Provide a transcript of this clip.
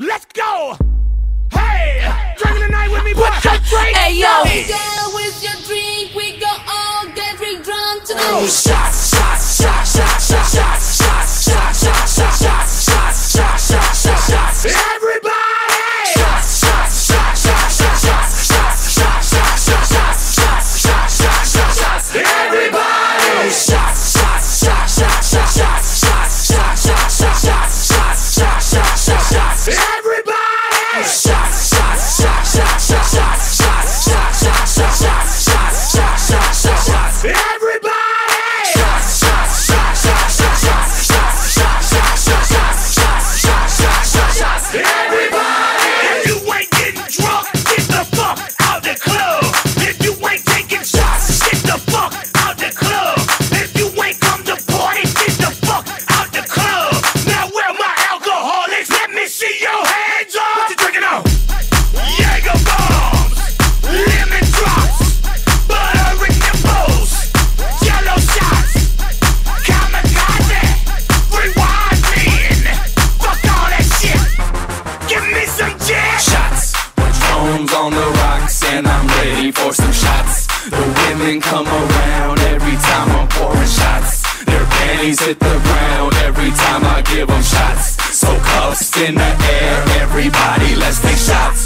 Let's go! Hey! hey. Drink the night with me, put your drink! Hey, yo! Girl, with your drink, we go all get drunk tonight! Oh, shots! it. ready for some shots. The women come around every time I'm pouring shots. Their panties hit the ground every time I give them shots. So cuffs in the air, everybody let's take shots.